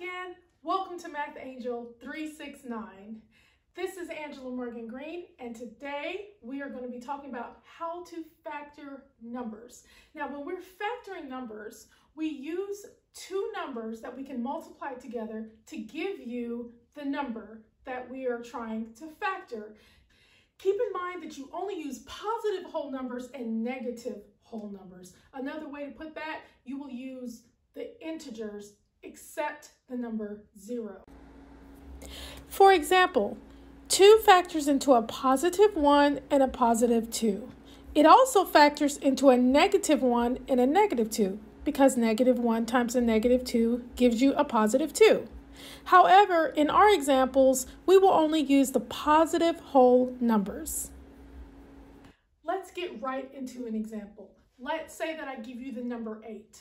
again. Welcome to Math Angel 369. This is Angela Morgan Green, and today we are going to be talking about how to factor numbers. Now, when we're factoring numbers, we use two numbers that we can multiply together to give you the number that we are trying to factor. Keep in mind that you only use positive whole numbers and negative whole numbers. Another way to put that, you will use the integers except the number zero. For example, 2 factors into a positive 1 and a positive 2. It also factors into a negative 1 and a negative 2 because negative 1 times a negative 2 gives you a positive 2. However, in our examples, we will only use the positive whole numbers. Let's get right into an example. Let's say that I give you the number 8.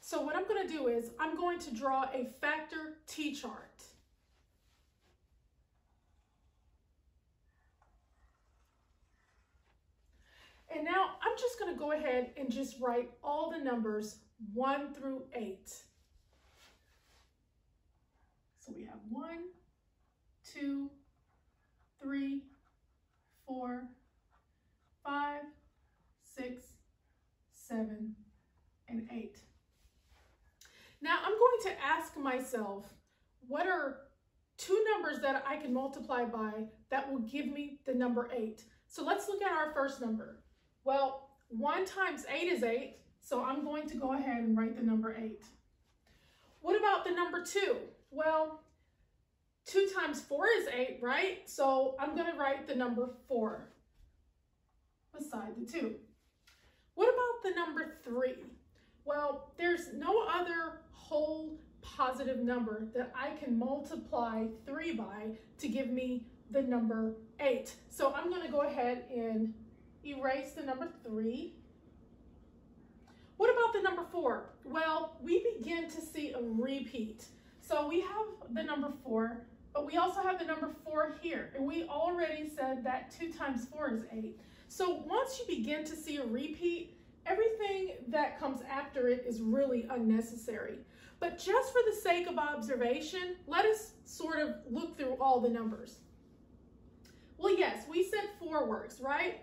So what I'm going to do is I'm going to draw a factor T-chart. And now I'm just going to go ahead and just write all the numbers 1 through 8. So we have 1, 2, 3, 4, 5, 6, 7, 8. Now I'm going to ask myself, what are two numbers that I can multiply by that will give me the number eight? So let's look at our first number. Well, one times eight is eight, so I'm going to go ahead and write the number eight. What about the number two? Well, two times four is eight, right? So I'm gonna write the number four beside the two. What about the number three? Well, there's no other whole positive number that I can multiply 3 by to give me the number 8. So I'm going to go ahead and erase the number 3. What about the number 4? Well, we begin to see a repeat. So we have the number 4, but we also have the number 4 here. And we already said that 2 times 4 is 8. So once you begin to see a repeat, everything that comes after it is really unnecessary. But just for the sake of observation, let us sort of look through all the numbers. Well, yes, we said four works, right?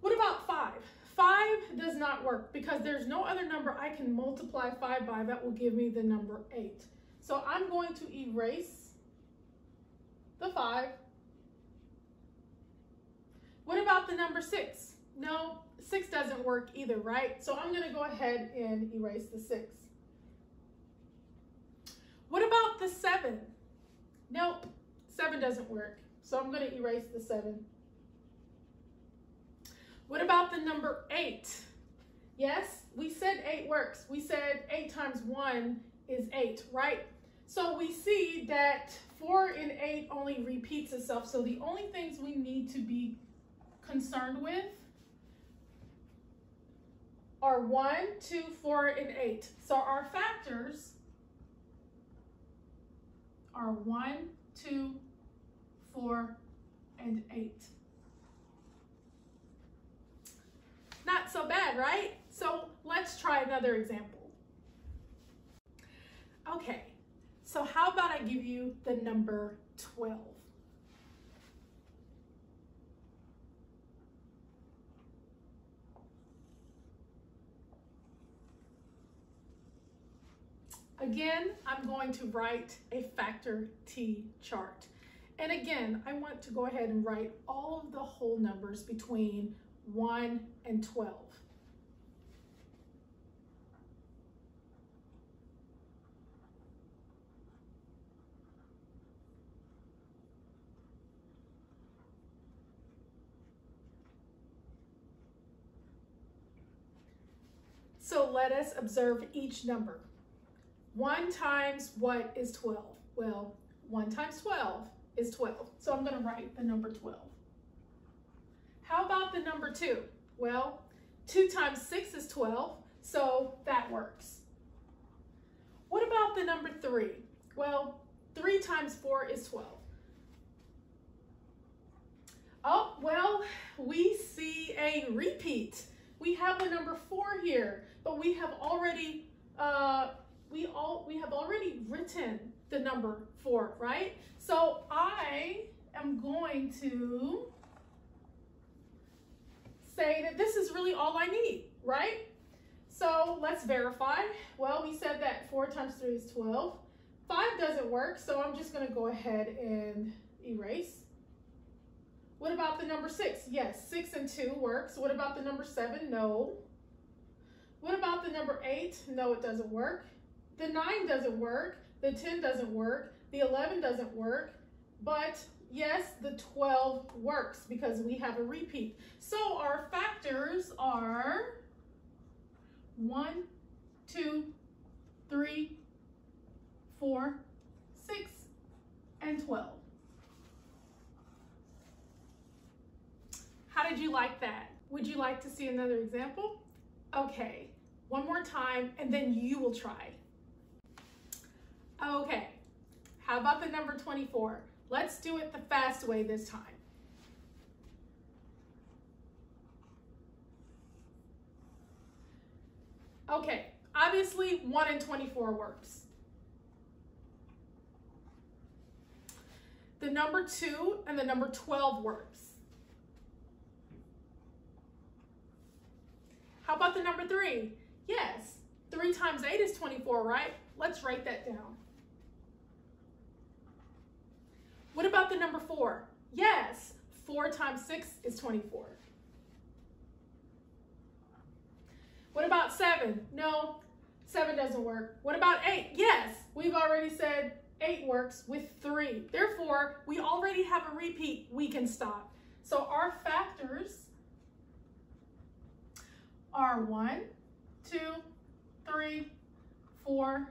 What about five? Five does not work because there's no other number I can multiply five by that will give me the number eight. So I'm going to erase the five. What about the number six? No, six doesn't work either, right? So I'm gonna go ahead and erase the six. What about the seven? Nope, seven doesn't work. So I'm gonna erase the seven. What about the number eight? Yes, we said eight works. We said eight times one is eight, right? So we see that four and eight only repeats itself. So the only things we need to be concerned with are 1, 2, 4, and 8. So our factors are 1, 2, 4, and 8. Not so bad, right? So let's try another example. Okay, so how about I give you the number 12? Again, I'm going to write a factor T chart. And again, I want to go ahead and write all of the whole numbers between 1 and 12. So let us observe each number. 1 times what is 12? Well, 1 times 12 is 12. So I'm going to write the number 12. How about the number 2? Well, 2 times 6 is 12, so that works. What about the number 3? Well, 3 times 4 is 12. Oh, well, we see a repeat. We have the number four here, but we have already, uh, we all, we have already written the number four, right? So I am going to say that this is really all I need, right? So let's verify. Well, we said that four times three is 12. Five doesn't work, so I'm just gonna go ahead and erase. What about the number six? Yes, six and two works. What about the number seven? No. What about the number eight? No, it doesn't work. The nine doesn't work. The 10 doesn't work. The 11 doesn't work. But yes, the 12 works because we have a repeat. So our factors are one, two, three, four, six, and 12. How did you like that? Would you like to see another example? Okay, one more time and then you will try. Okay, how about the number 24? Let's do it the fast way this time. Okay, obviously 1 and 24 works. The number 2 and the number 12 works. How about the number 3? Yes, 3 times 8 is 24, right? Let's write that down. What about the number 4? Yes, 4 times 6 is 24. What about 7? No, 7 doesn't work. What about 8? Yes, we've already said 8 works with 3. Therefore, we already have a repeat. We can stop. So our factors are 1, 2, 3, 4,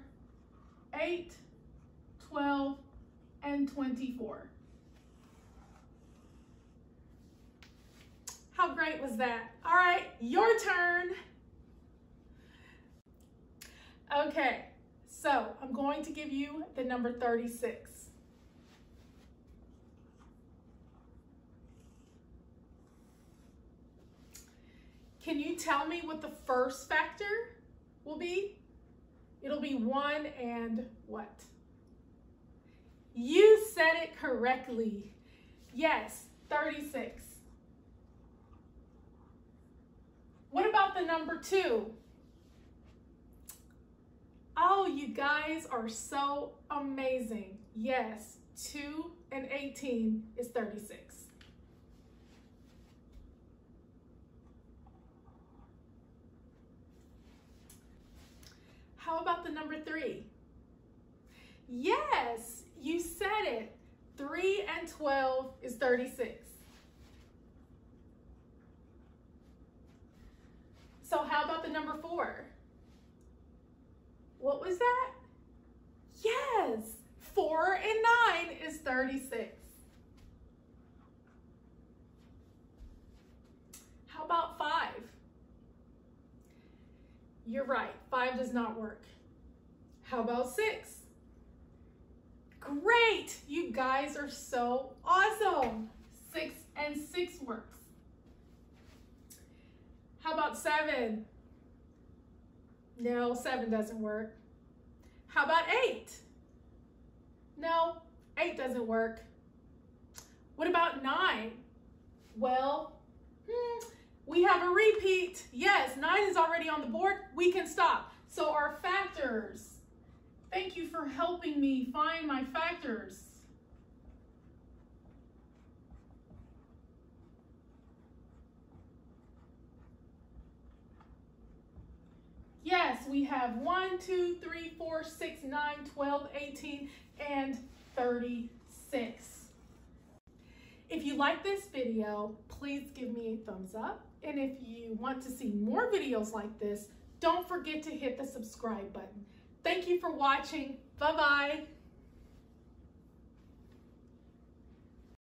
8, 12, and 24. How great was that? All right, your turn. Okay, so I'm going to give you the number 36. Can you tell me what the first factor will be? It'll be one and what? You said it correctly. Yes, 36. What about the number two? Oh, you guys are so amazing. Yes, 2 and 18 is 36. How about the number 3? Yes, you said it. 3 and 12 is 36. So how about the number 4? What was that? Yes, 4 and 9 is 36. How about 5? You're right, 5 does not work. How about 6? Great, you guys are so awesome. 6 and 6 works. How about 7? No, seven doesn't work. How about eight? No, eight doesn't work. What about nine? Well, hmm, we have a repeat. Yes, nine is already on the board. We can stop. So our factors. Thank you for helping me find my factors. Yes, we have 1, 2, 3, 4, 6, 9, 12, 18, and 36. If you like this video, please give me a thumbs up. And if you want to see more videos like this, don't forget to hit the subscribe button. Thank you for watching. Bye-bye.